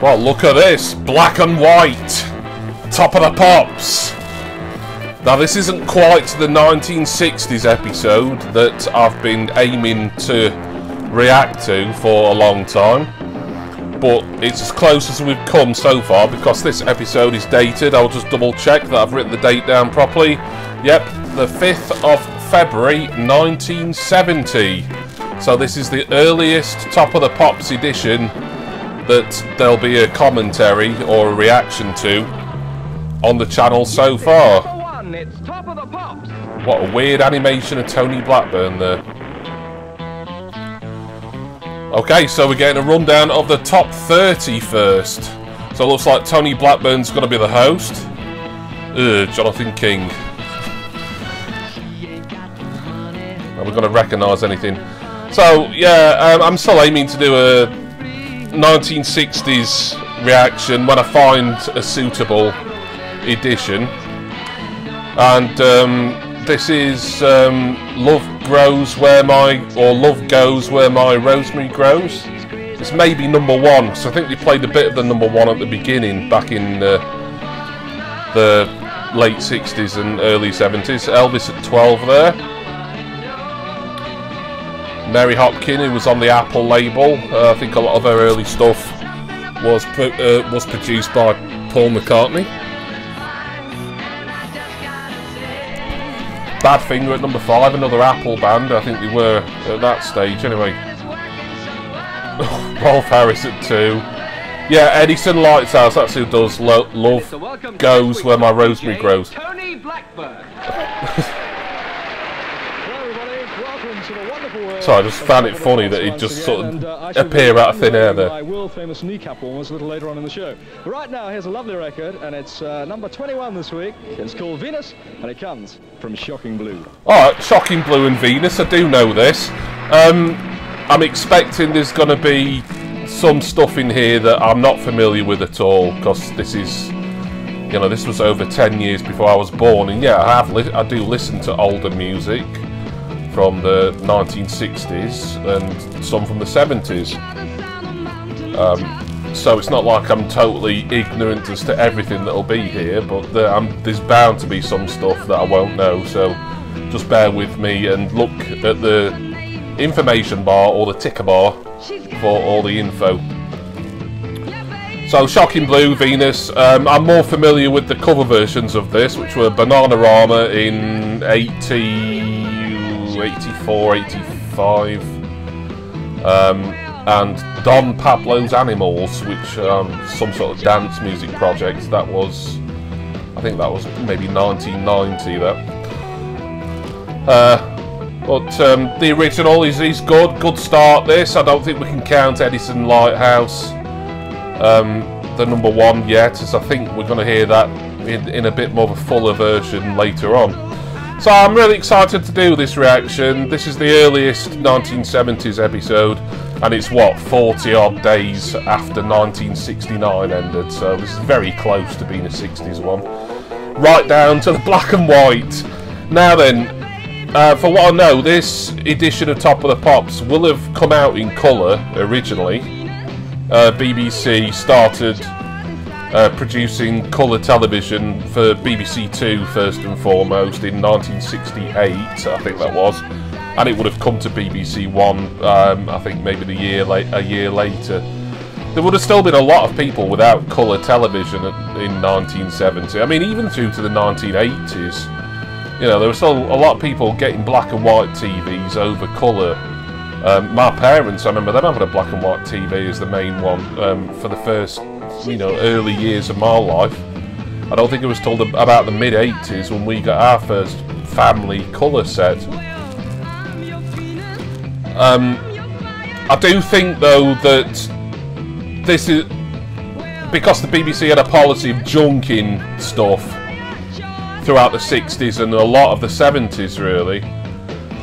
Well, look at this. Black and white. Top of the pops. Now, this isn't quite the 1960s episode that I've been aiming to react to for a long time. But it's as close as we've come so far because this episode is dated. I'll just double check that I've written the date down properly. Yep, the 5th of February 1970. So this is the earliest Top of the Pops edition that there'll be a commentary or a reaction to on the channel so far. What a weird animation of Tony Blackburn there. Okay, so we're getting a rundown of the top 30 first. So it looks like Tony Blackburn's going to be the host. Ugh, Jonathan King. Are we going to recognise anything? So, yeah, um, I'm still aiming to do a 1960s reaction when I find a suitable edition. And um, this is um, Love Grows Where My, or Love Goes Where My Rosemary Grows. It's maybe number one, because I think they played a bit of the number one at the beginning, back in uh, the late 60s and early 70s. Elvis at 12 there. Mary Hopkin, who was on the Apple label. Uh, I think a lot of her early stuff was uh, was produced by Paul McCartney. Badfinger at number five, another Apple band. I think they were at that stage anyway. Rolf Harris at two. Yeah, Edison Lighthouse, that's who does lo Love Goes Where My Rosemary Grows. Tony Blackburn. So I just found it funny that he'd just sort of appear out of thin air there. My world famous kneecap warmers a little later on in the show. But right now, here's a lovely record, and it's uh, number 21 this week. It's called Venus, and it comes from Shocking Blue. Alright, Shocking Blue and Venus, I do know this. Um, I'm expecting there's going to be some stuff in here that I'm not familiar with at all, because this is, you know, this was over 10 years before I was born, and yeah, I have, I do listen to older music from the 1960s and some from the 70s. Um, so it's not like I'm totally ignorant as to everything that'll be here, but there, there's bound to be some stuff that I won't know. So just bear with me and look at the information bar or the ticker bar for all the info. So Shocking Blue, Venus. Um, I'm more familiar with the cover versions of this, which were Bananarama in 80. 84, 85. Um, and Don Pablo's Animals, which um, some sort of dance music project. That was, I think that was maybe 1990. That. Uh, but um, the original is, is good. Good start. This. I don't think we can count Edison Lighthouse, um, the number one yet, as I think we're going to hear that in, in a bit more of a fuller version later on. So I'm really excited to do this reaction. This is the earliest 1970s episode, and it's what 40 odd days after 1969 ended. So this is very close to being a 60s one. Right down to the black and white. Now then, uh, for what I know, this edition of Top of the Pops will have come out in colour originally. Uh, BBC started uh, producing colour television for BBC Two first and foremost in 1968, I think that was, and it would have come to BBC One, um, I think maybe the year late, a year later. There would have still been a lot of people without colour television in 1970. I mean, even through to the 1980s, you know, there were still a lot of people getting black and white TVs over colour. Um, my parents, I remember them having a black and white TV as the main one um, for the first you know early years of my life. I don't think it was till the, about the mid 80s when we got our first family colour set. Um, I do think though that this is because the BBC had a policy of junking stuff throughout the 60s and a lot of the 70s really.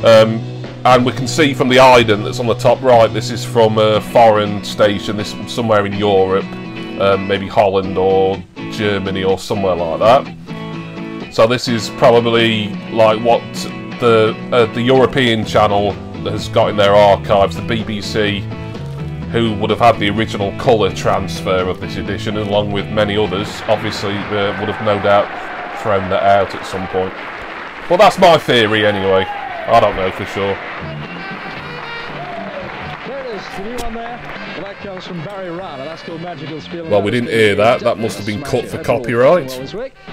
Um, and we can see from the ident that's on the top right, this is from a foreign station, this somewhere in Europe um, maybe Holland or Germany or somewhere like that. So this is probably like what the uh, the European channel has got in their archives. The BBC, who would have had the original colour transfer of this edition, along with many others, obviously uh, would have no doubt thrown that out at some point. Well, that's my theory anyway. I don't know for sure. Well, we didn't hear that. That must have been cut for copyright.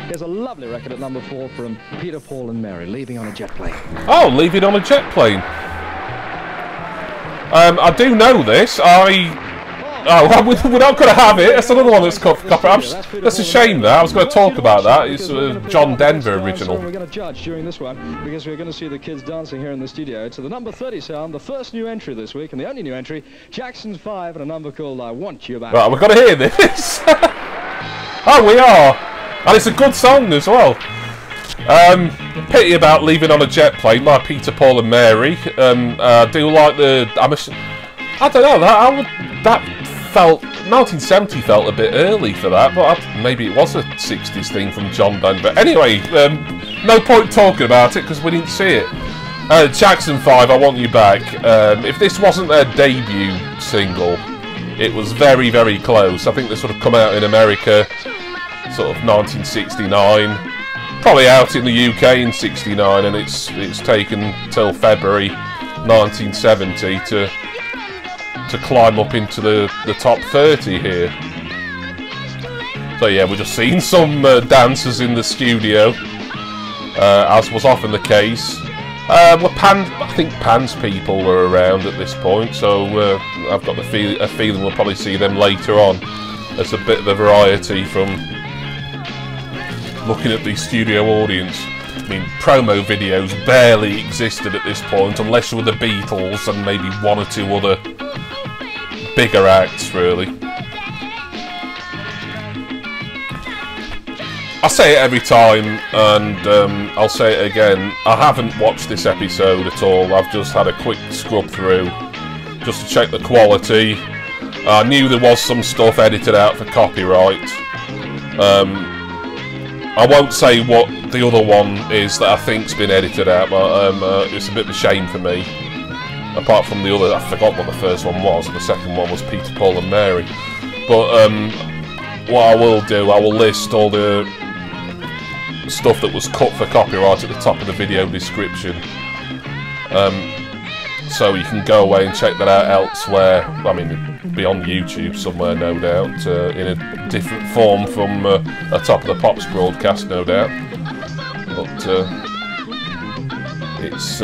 Here's a lovely record at number four from Peter, Paul, and Mary, Leaving on a Jet Plane. Oh, leave it on a jet plane. Um, I do know this. I. Oh, we're not going to have it. That's another one that's cut for copyright. That's a shame. That I was going to talk about that. It's a John Denver original. We're going to judge during this one because we're going to see the kids dancing here in the studio to the number 30 sound, the first new entry this week, and the only new entry, Jackson Five, and a number called "I Want You Back." Right, we've got to hear this. oh, we are, and it's a good song as well. Um, pity about leaving on a jet plane by Peter, Paul, and Mary. Um, uh, I do like the. I'm a, I don't know. That I would, that felt 1970 felt a bit early for that, but I, maybe it was a 60s thing from John Denver. Anyway, um, no point talking about it because we didn't see it. Uh, Jackson 5, I Want You Back. Um, if this wasn't their debut single, it was very, very close. I think this would have come out in America sort of 1969 probably out in the UK in '69, and it's it's taken till February 1970 to to climb up into the the top 30 here. So yeah, we're just seeing some uh, dancers in the studio, uh, as was often the case. Uh, well, Pan, I think Pan's people were around at this point, so uh, I've got the feel, a feeling we'll probably see them later on. There's a bit of a variety from looking at the studio audience. I mean, promo videos barely existed at this point, unless you were the Beatles and maybe one or two other bigger acts, really. I say it every time, and um, I'll say it again. I haven't watched this episode at all. I've just had a quick scrub through, just to check the quality. I knew there was some stuff edited out for copyright. Um, I won't say what the other one is that I think's been edited out, but um, uh, it's a bit of a shame for me. Apart from the other, I forgot what the first one was. The second one was Peter, Paul, and Mary. But um, what I will do, I will list all the stuff that was cut for copyright at the top of the video description. Um, so you can go away and check that out elsewhere. I mean, be on YouTube somewhere, no doubt, uh, in a different form from uh, a Top of the Pops broadcast, no doubt. But uh, it's.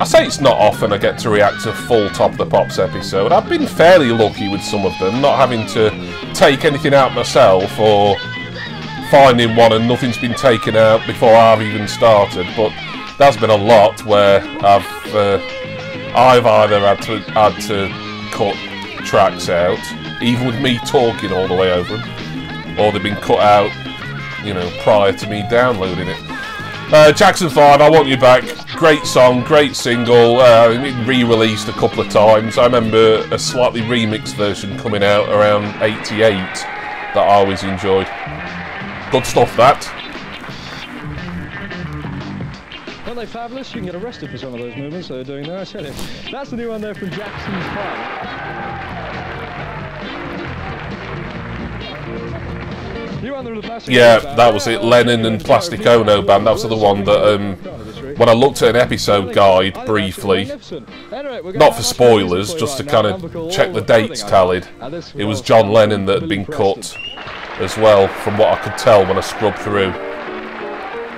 I say it's not often I get to react to full Top of the Pops episode. I've been fairly lucky with some of them, not having to take anything out myself or finding one and nothing's been taken out before I've even started. But there's been a lot where I've uh, I've either had to had to cut tracks out, even with me talking all the way over them, or they've been cut out, you know, prior to me downloading it. Uh, Jackson 5, I Want You Back, great song, great single, uh, re-released a couple of times. I remember a slightly remixed version coming out around 88 that I always enjoyed. Good stuff that. Aren't they fabulous? You can get arrested for some of those movements they're doing there, I tell you. That's the new one there from Jackson's Park. Yeah, that was it. Lennon and Plastic Ono band. That was the one that, um, when I looked at an episode guide briefly, not for spoilers, just to kind of check the dates tallied, it was John Lennon that had been cut as well, from what I could tell when I scrubbed through.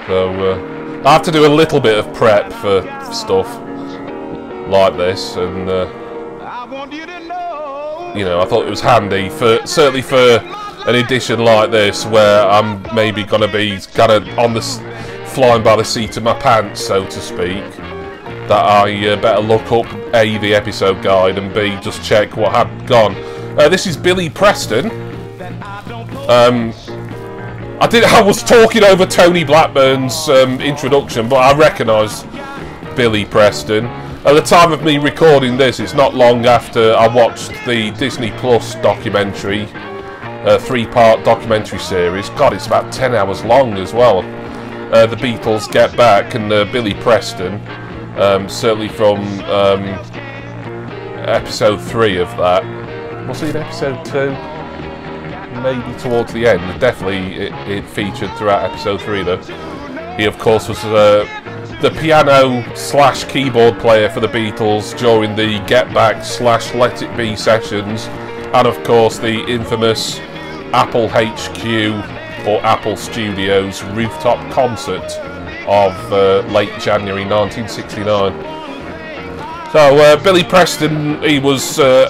So, uh, I have to do a little bit of prep for stuff like this, and uh, you know, I thought it was handy for certainly for an edition like this where I'm maybe going to be kind of on the flying by the seat of my pants, so to speak. That I uh, better look up a the episode guide and b just check what had gone. Uh, this is Billy Preston. Um, I did. I was talking over Tony Blackburn's um, introduction, but I recognised Billy Preston. At the time of me recording this, it's not long after I watched the Disney Plus documentary, uh, three-part documentary series. God, it's about ten hours long as well. Uh, the Beatles Get Back and uh, Billy Preston, um, certainly from um, episode three of that. Was in episode two? Maybe towards the end. Definitely, it, it featured throughout episode three. Though he, of course, was uh, the piano slash keyboard player for the Beatles during the Get Back slash Let It Be sessions, and of course the infamous Apple HQ or Apple Studios rooftop concert of uh, late January 1969. So uh, Billy Preston, he was, uh,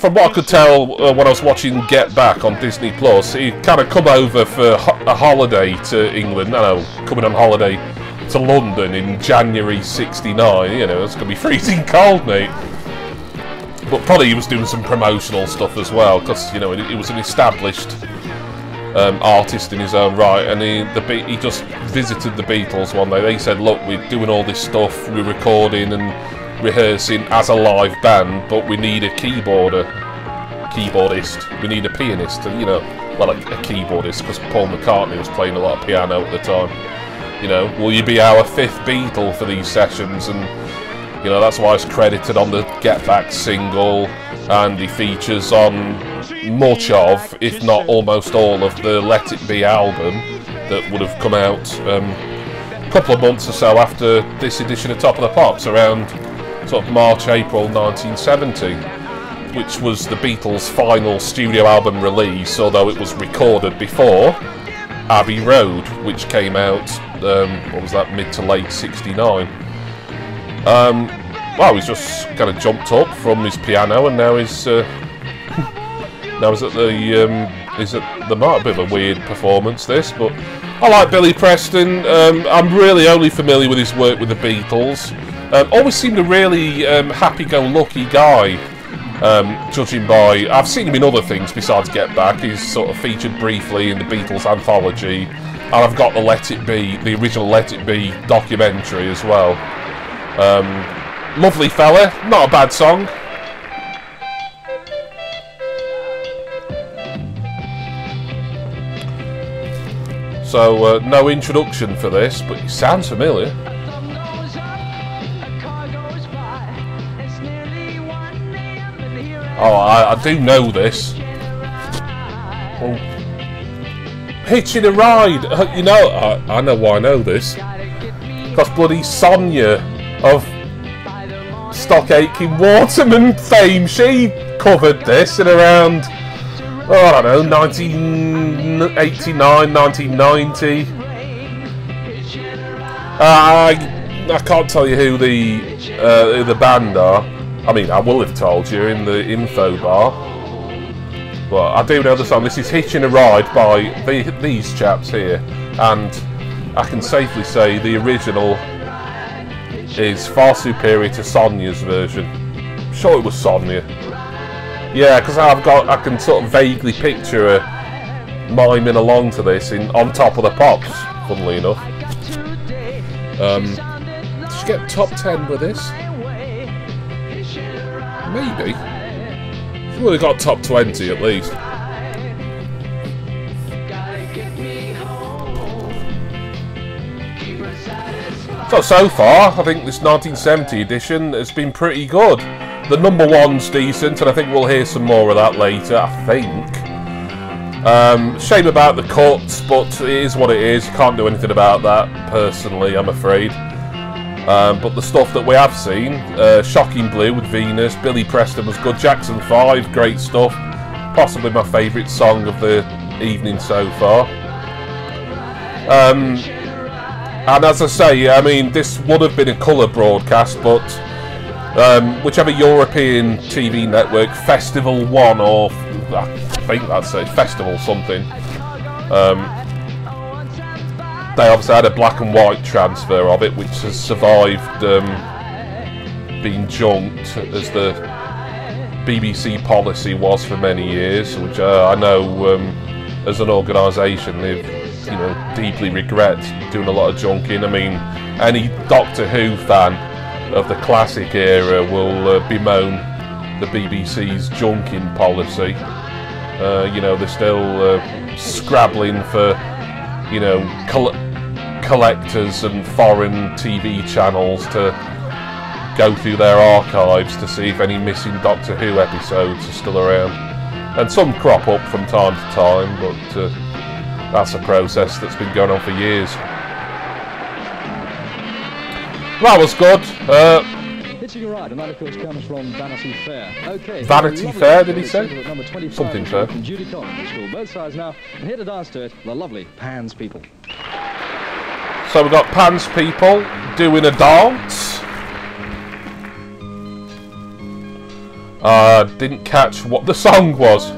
from what I could tell uh, when I was watching Get Back on Disney Plus, he kind of come over for ho a holiday to England. I know, coming on holiday to London in January '69. You know, it's gonna be freezing cold, mate. But probably he was doing some promotional stuff as well, because you know he was an established um, artist in his own right, and he the he just visited the Beatles one day. They said, "Look, we're doing all this stuff, we're recording and rehearsing as a live band, but we need a keyboarder, keyboardist. We need a pianist, and you know, well, a, a keyboardist because Paul McCartney was playing a lot of piano at the time. You know, will you be our fifth Beatle for these sessions?" And you know, that's why it's credited on the Get Back single, and he features on much of, if not almost all, of the Let It Be album that would have come out um, a couple of months or so after this edition of Top of the Pops, around sort of March, April 1970, which was the Beatles' final studio album release, although it was recorded before Abbey Road, which came out, um, what was that, mid to late 69. Um, well, he's just kind of jumped up from his piano and now he's uh, now he's at the um, he's at the mark. A bit of a weird performance this, but I like Billy Preston. Um, I'm really only familiar with his work with the Beatles. Um, always seemed a really um, happy-go-lucky guy. Um, judging by, I've seen him in other things besides Get Back. He's sort of featured briefly in the Beatles anthology, and I've got the Let It Be, the original Let It Be documentary as well. Um, lovely fella, not a bad song. So, uh, no introduction for this, but it sounds familiar. Oh, I, I do know this. Oh. Hitching a ride! Uh, you know, I, I know why I know this. Because bloody Sonia of Stock Aitken Waterman fame, she covered this in around, oh, I don't know, 1989, 1990. Uh, I, I can't tell you who the, uh, who the band are. I mean, I will have told you in the info bar. But I do know the song. This is Hitching a Ride by the, these chaps here. And I can safely say the original is far superior to Sonia's version. I'm sure it was Sonia. Yeah, because I've got, I can sort of vaguely picture her miming along to this in on top of the pops, funnily enough. Um, did she get top 10 with this? Maybe. She would have got top 20 at least. So, so far, I think this 1970 edition has been pretty good. The number one's decent, and I think we'll hear some more of that later, I think. Um, shame about the cuts, but it is what it is. You can't do anything about that, personally, I'm afraid. Um, but the stuff that we have seen, uh, Shocking Blue with Venus, Billy Preston was good, Jackson 5, great stuff. Possibly my favourite song of the evening so far. Um, and as I say, I mean, this would have been a colour broadcast, but um, whichever European TV network, Festival One, or I think that's it, Festival something, um, they obviously had a black and white transfer of it, which has survived um, being junked as the BBC policy was for many years, which uh, I know um, as an organisation they've you know, deeply regret doing a lot of junking. I mean, any Doctor Who fan of the classic era will uh, bemoan the BBC's junking policy. Uh, you know, they're still uh, scrabbling for, you know, coll collectors and foreign TV channels to go through their archives to see if any missing Doctor Who episodes are still around. And some crop up from time to time, but uh, that's a process that's been going on for years. That was good. Uh, Hitching a ride, and that of course comes from Vanity Fair. Okay. Vanity Fair, did he say? at Number 25 Something fair. From Judy Collins, school. Both sides now, and here to dance to it, the lovely Pans people. so we've got Pans people doing a dance. Uh, didn't catch what the song was,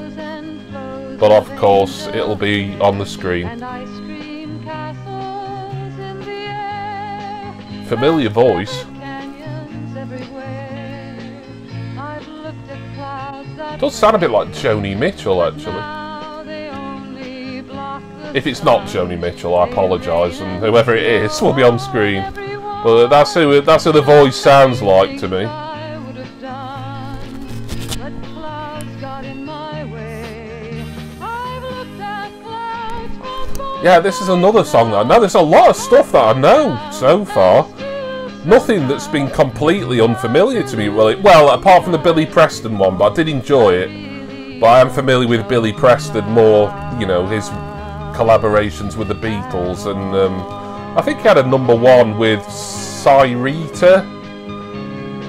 but of course it'll be on the screen. And ice cream castles in the air. Familiar voice. Canyons everywhere. I've looked at clouds that Does sound a bit like Joni Mitchell actually. now they only block the If it's not Joni Mitchell, I apologise, and whoever it is will be on screen. But that's who that's who the voice sounds like to me. Yeah, this is another song that I know. There's a lot of stuff that I know so far. Nothing that's been completely unfamiliar to me, really. Well, apart from the Billy Preston one, but I did enjoy it. But I am familiar with Billy Preston more, you know, his collaborations with the Beatles, and um, I think he had a number one with Syreeta.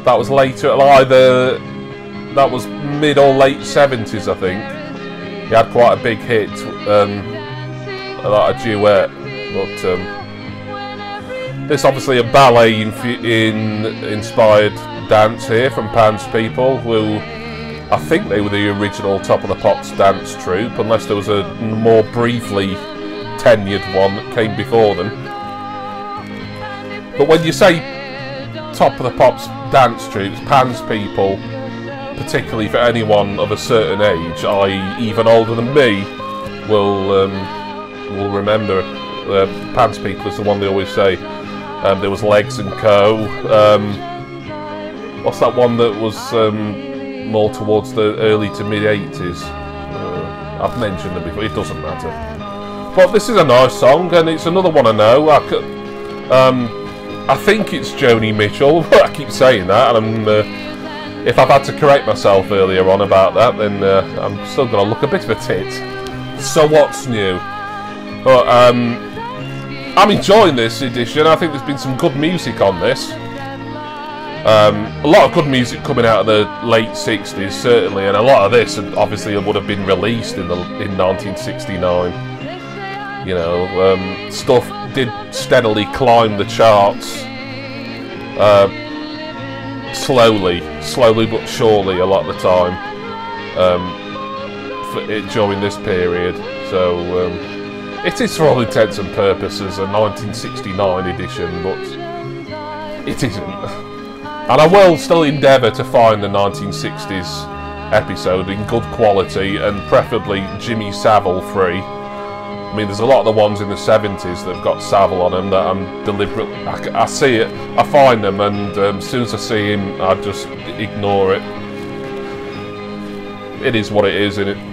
That was later, either that was mid or late seventies, I think. He had quite a big hit, um, a duet, but. Um, there's obviously a ballet in, in inspired dance here from Pan's People, who I think they were the original Top of the Pops dance troupe, unless there was a more briefly tenured one that came before them. But when you say Top of the Pops dance troops, Pan's People, particularly for anyone of a certain age, i.e., even older than me, will um, will remember. Uh, Pan's People is the one they always say. Um, there was Legs and Co. Um, what's that one that was um, more towards the early to mid 80s? Uh, I've mentioned them before, it doesn't matter. But this is a nice song, and it's another one I know. I, um, I think it's Joni Mitchell, I keep saying that, and I'm, uh, if I've had to correct myself earlier on about that, then uh, I'm still going to look a bit of a tit. So what's new? But um, I'm enjoying this edition. I think there's been some good music on this. Um, a lot of good music coming out of the late 60s, certainly, and a lot of this obviously would have been released in the in 1969. You know, um, stuff did steadily climb the charts. Uh, slowly, slowly but surely, a lot of the time um, it, during this period. So. It is, for all intents and purposes, a 1969 edition, but it isn't. And I will still endeavour to find the 1960s episode in good quality and preferably Jimmy Savile free. I mean, there's a lot of the ones in the 70s that have got Savile on them that I'm deliberately. I see it, I find them, and um, as soon as I see him, I just ignore it. It is what it is, isn't it?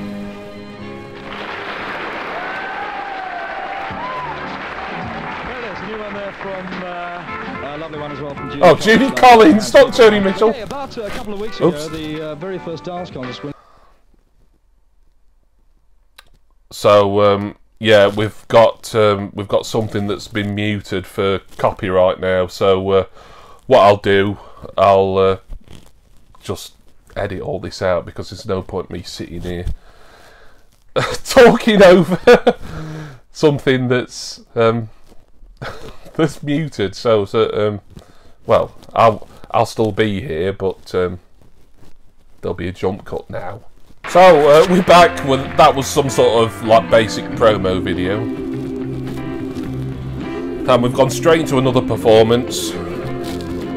Judy Oh, Judy Collins, Stop, Joni Mitchell. Hey, about uh, a couple of weeks Oops. ago, the uh, very first dance contest So um, yeah, we've got um, we've got something that's been muted for copyright now. So uh, what I'll do, I'll uh, just edit all this out because there's no point me sitting here talking over something that's um, that's muted. So, so um, well, I'll I'll still be here, but um, there'll be a jump cut now. So uh, we're back. With, that was some sort of like basic promo video, and we've gone straight into another performance.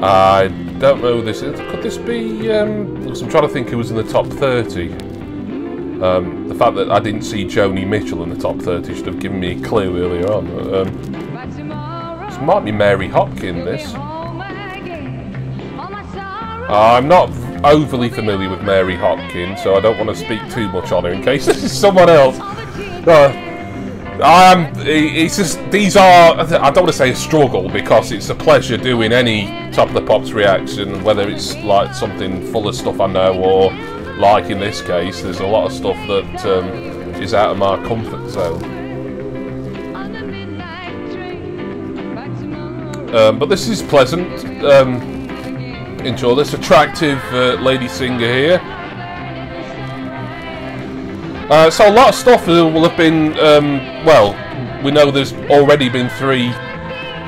I don't know who this is. Could this be? Um, I'm trying to think who was in the top 30. Um, the fact that I didn't see Joni Mitchell in the top 30 should have given me a clue earlier on. Um, this might be Mary Hopkin. This. I'm not overly familiar with Mary Hopkin, so I don't want to speak too much on her in case this is someone else. Uh, Um, it's just these are. I don't want to say a struggle because it's a pleasure doing any top of the pops reaction, whether it's like something full of stuff I know or like in this case, there's a lot of stuff that um, is out of my comfort zone. On the midnight train, back to Monroe. Um, but this is pleasant. Um, enjoy this attractive uh, lady singer here. Uh, so a lot of stuff will have been, um, well, we know there's already been three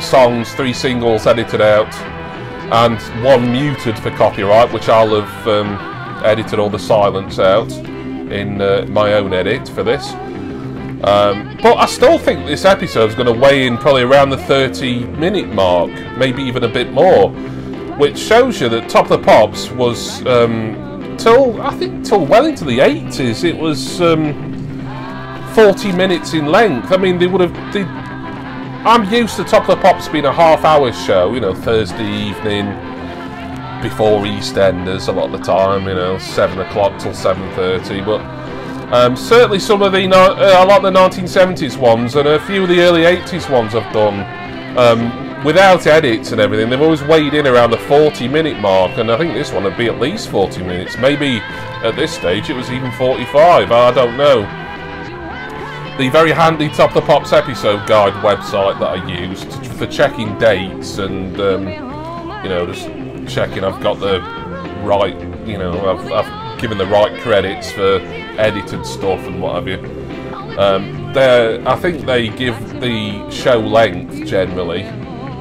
songs, three singles edited out, and one muted for copyright, which I'll have um, edited all the silence out in uh, my own edit for this. Um, but I still think this episode is going to weigh in probably around the 30 minute mark, maybe even a bit more, which shows you that Top of the Pops was um, till I think till well into the 80s. It was um, 40 minutes in length. I mean, they would have. They, I'm used to Top of the Pops being a half hour show, you know, Thursday evening before EastEnders a lot of the time, you know, seven o'clock till 7:30, but. Um, certainly, some of the uh, a lot of the 1970s ones and a few of the early 80s ones I've done um, without edits and everything. They've always weighed in around the 40 minute mark, and I think this one would be at least 40 minutes. Maybe at this stage it was even 45. I don't know. The very handy Top the Pops episode guide website that I used for checking dates and um, you know just checking I've got the right you know I've, I've given the right credits for edited stuff and what have you. Um, I think they give the show length generally,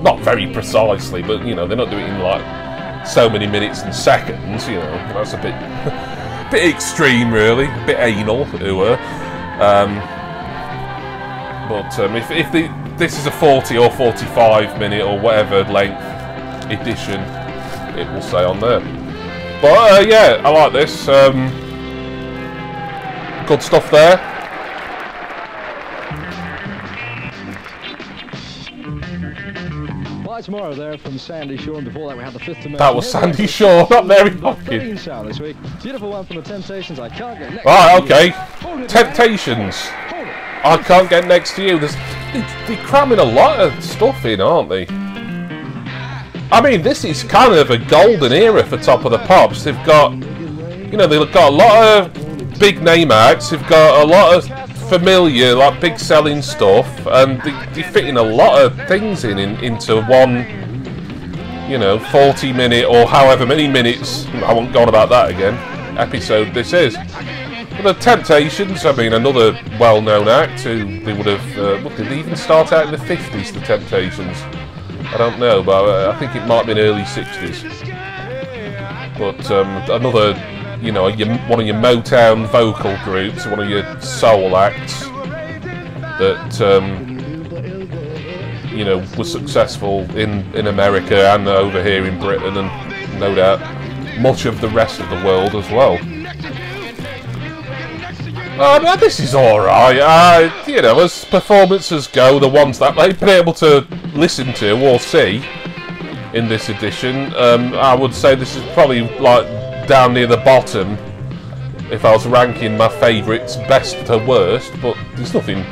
not very precisely, but you know they're not doing it in like so many minutes and seconds. You know that's a bit bit extreme, really, a bit anal, who were. Um, but um, if, if the, this is a 40 or 45 minute or whatever length edition, it will say on there. But uh, yeah, I like this. Um, good stuff there. Bye tomorrow there from Sandie Shaw, and before that we had the fifth dimension. That was Sandie Shaw, not Mary Hopkins. this week. Beautiful one from the Temptations. I can't get next. Right, to you. okay. Temptations. I can't get next to you. There's, they're cramming a lot of stuff in, aren't they? I mean, this is kind of a golden era for Top of the Pops. They've got, you know, they've got a lot of big name acts. They've got a lot of familiar, like big selling stuff, and they, they're fitting a lot of things in, in into one, you know, 40 minute or however many minutes. I won't go on about that again. Episode this is. But the Temptations, I mean, another well-known act who they would have. Uh, did they even start out in the 50s? The Temptations. I don't know, but I think it might have been early 60s. But um, another, you know, your, one of your Motown vocal groups, one of your soul acts that, um, you know, was successful in, in America and over here in Britain and no doubt much of the rest of the world as well. No, this is alright. Uh, you know, as performances go, the ones that I've been able to listen to or see in this edition, um, I would say this is probably like down near the bottom if I was ranking my favourites best to worst, but there's nothing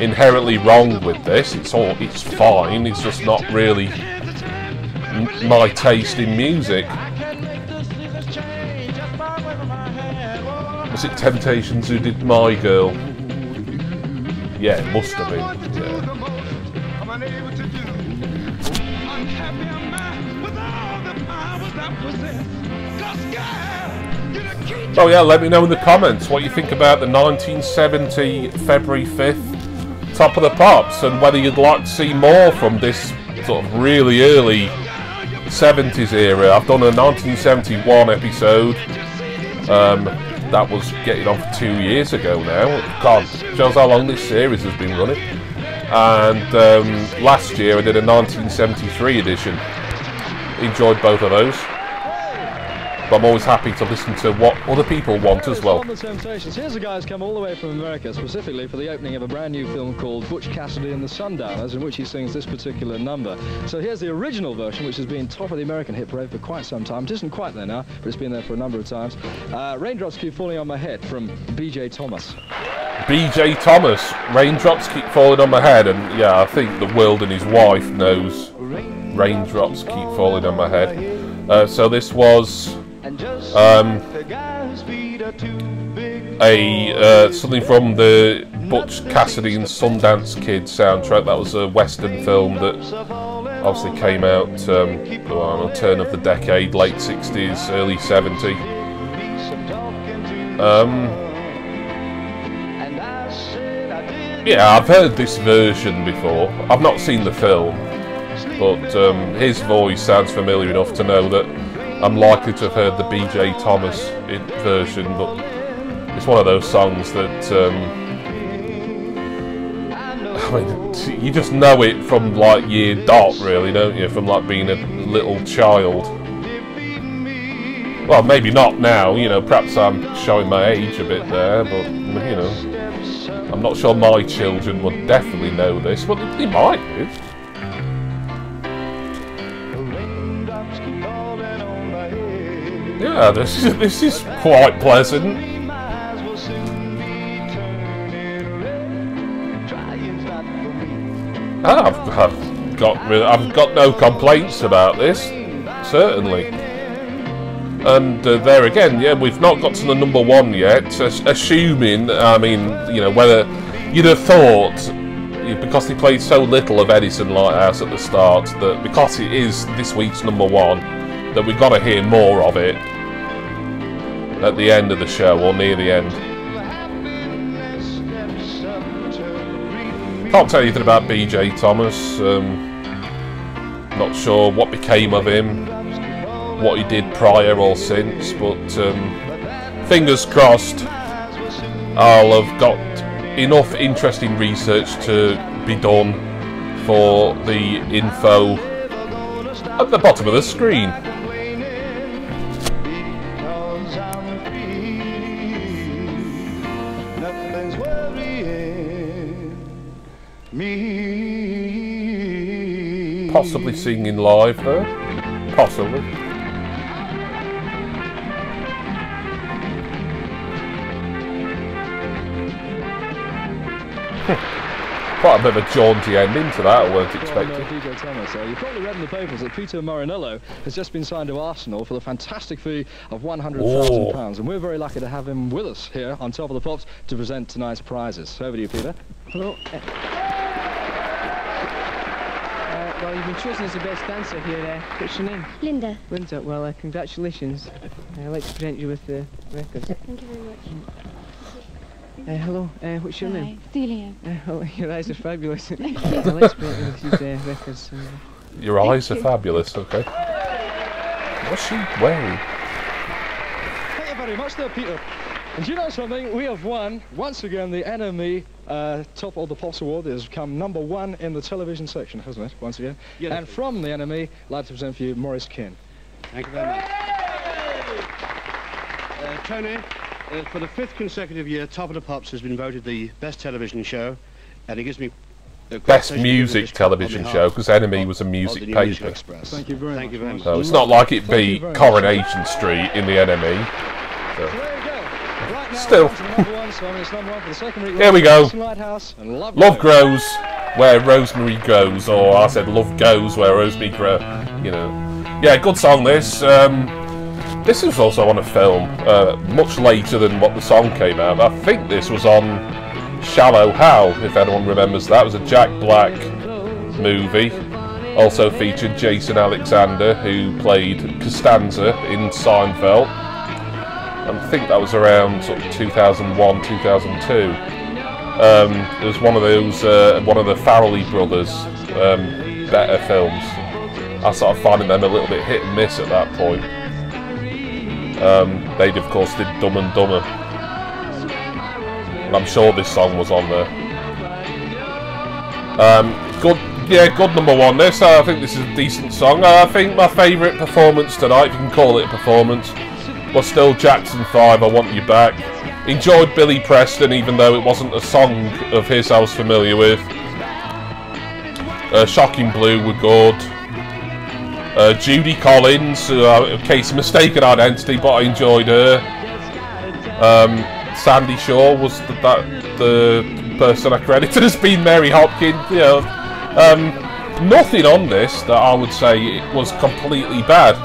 inherently wrong with this. It's all it's fine. It's just not really my taste in music. Was it Temptations who did My Girl? Yeah, it must have been. Yeah. Oh yeah, let me know in the comments what you think about the 1970 February 5th Top of the Pops and whether you'd like to see more from this sort of really early 70s era. I've done a 1971 episode. Um, that was getting on for two years ago now. God, shows how long this series has been running. And um, last year I did a 1973 edition. Enjoyed both of those. But I'm always happy to listen to what other people want as well. On the Temptations. Here's a guy who's come all the way from America specifically for the opening of a brand new film called Butch Cassidy and the Sundowners, in which he sings this particular number. So here's the original version, which has been top of the American hit parade for quite some time. It isn't quite there now, but it's been there for a number of times. Uh, Raindrops keep falling on my head from B.J. Thomas. B.J. Thomas, raindrops keep falling on my head, and yeah, I think the world and his wife knows raindrops keep falling on my head. Uh, so this was um, a uh, something from the Butch Cassidy and Sundance Kid soundtrack. That was a western film that obviously came out um, well, turn of the decade, late 60s, early 70s. Um, Yeah, I've heard this version before. I've not seen the film, but um, his voice sounds familiar enough to know that I'm likely to have heard the B.J. Thomas version, but it's one of those songs that um, I mean, you just know it from like year dot, really, don't you? From like being a little child. Well, maybe not now. You know, perhaps I'm showing my age a bit there, but you know. I'm not sure my children would definitely know this, but they might do. Yeah, this is, this is quite pleasant. Ah, I've, I've got I've got no complaints about this, certainly. And uh, there again, yeah, we've not got to the number one yet. Assuming, I mean, you know, whether you'd have thought, because they played so little of Edison Lighthouse at the start, that because it is this week's number one, that we've got to hear more of it at the end of the show or near the end. Can't tell you anything about BJ Thomas. Um, not sure what became of him what he did prior or since, but um, fingers crossed I'll have got enough interesting research to be done for the info at the bottom of the screen. Possibly singing live though. Possibly. Quite a bit of a jaunty ending to that, I weren't expecting. BJ Thomas, uh, you've probably read in the papers that Peter Marinello has just been signed to Arsenal for the fantastic fee of £100,000, and we're very lucky to have him with us here on Top of the Pops to present tonight's prizes. Over to you, Peter. Hello. Uh, uh, well, you've been chosen as the best dancer here. Uh, what's your name? Linda. Linda. Well, uh, congratulations. I'd like to present you with the record. Thank you very much. Uh, hello, uh, what's your Hi, name? Delia. Uh, oh, your eyes are fabulous. I'd like to present you with these uh, records. Uh, Your eyes are fabulous, okay. What's she wearing? Thank you very much there, Peter. And do you know something? We have won, once again, the NME uh, Top of the Pops Award has come number one in the television section, hasn't it, once again? Yes. And from the NME, I'd like to present for you Maurice Kinn. Thank you very much. Uh, Tony, uh, for the fifth consecutive year, Top of the Pops has been voted the best television show, and it gives me Best pleasure to do music television show, because NME was a music the New Music paper. Thank you very Thank much. you very much. So it's not like it Thank be you much. Coronation Street in the NME. So there you go. Right now, Still. we're on to number one song. It's number one for the second week. Here we go. Edison Lighthouse and Love, Love grows where rosemary grows, or I said love goes where rosemary grows. You know, yeah, good song. This. Um, this was also on a film, uh, much later than what the song came out. I think this was on Shallow Hal, if anyone remembers that. It was a Jack Black movie. Also featured Jason Alexander, who played Costanza in Seinfeld. I think that was around sort of 2001, 2002. Um, it was one of those, uh, one of the Farrelly brothers um, better films. I started finding them a little bit hit and miss at that point. Um, they, of course, did Dumb and Dumber. And I'm sure this song was on there. Um, good, yeah, good number one. This, I think this is a decent song. I think my favourite performance tonight, if you can call it a performance, was still Jackson 5, I Want You Back. Enjoyed Billy Preston, even though it wasn't a song of his I was familiar with. Uh, Shocking Blue were good. Uh, Judy Collins, uh, case mistaken identity, but I enjoyed her. Um, Sandie Shaw was the, that the person I credited as being Mary Hopkins. You know, um, nothing on this that I would say was completely bad.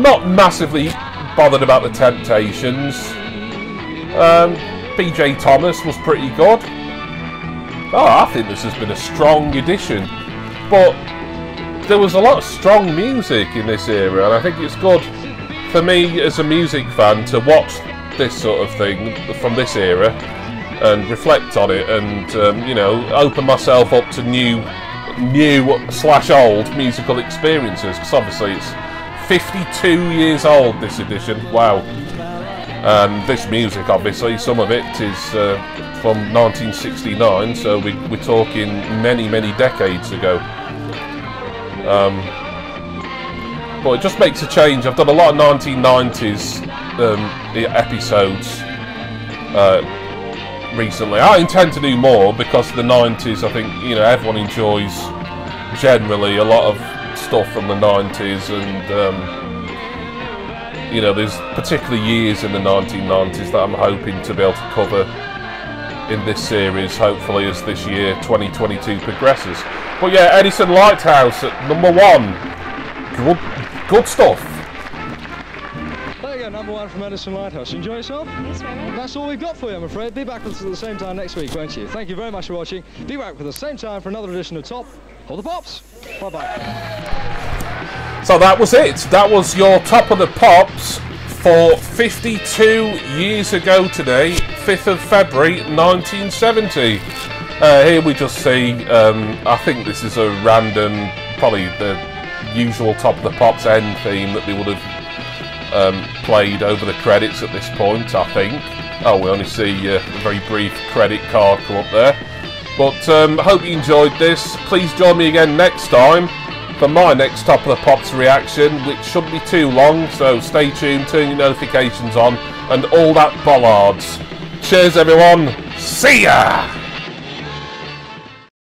Not massively bothered about the Temptations. Um, BJ Thomas was pretty good. Oh, I think this has been a strong addition. But there was a lot of strong music in this era, and I think it's good for me as a music fan to watch this sort of thing from this era and reflect on it, and um, you know, open myself up to new, new slash old musical experiences. Because obviously it's 52 years old. This edition, wow. And this music, obviously, some of it is uh, from 1969, so we, we're talking many, many decades ago. Um, but it just makes a change. I've done a lot of 1990s um, episodes uh, recently. I intend to do more because the 90s, I think, you know, everyone enjoys generally a lot of stuff from the 90s and. Um, you know, there's particular years in the 1990s that I'm hoping to be able to cover in this series, hopefully as this year 2022 progresses. But yeah, Edison Lighthouse at number one. Good, good stuff. There you go, number one from Edison Lighthouse. Enjoy yourself? Yes, very much. That's all we've got for you, I'm afraid. Be back with us at the same time next week, won't you? Thank you very much for watching. Be back with the same time for another edition of Top of the Pops. Bye-bye. So that was it. That was your top of the pops for 52 years ago today, 5th of February 1970. Uh, here we just see, um, I think this is a random, probably the usual top of the pops end theme that they would have um, played over the credits at this point, I think. Oh, we only see uh, a very brief credit card come up there. But um, hope you enjoyed this. Please join me again next time for my next Top of the Pops reaction, which shouldn't be too long, so stay tuned, turn your notifications on, and all that bollards. Cheers everyone, see ya!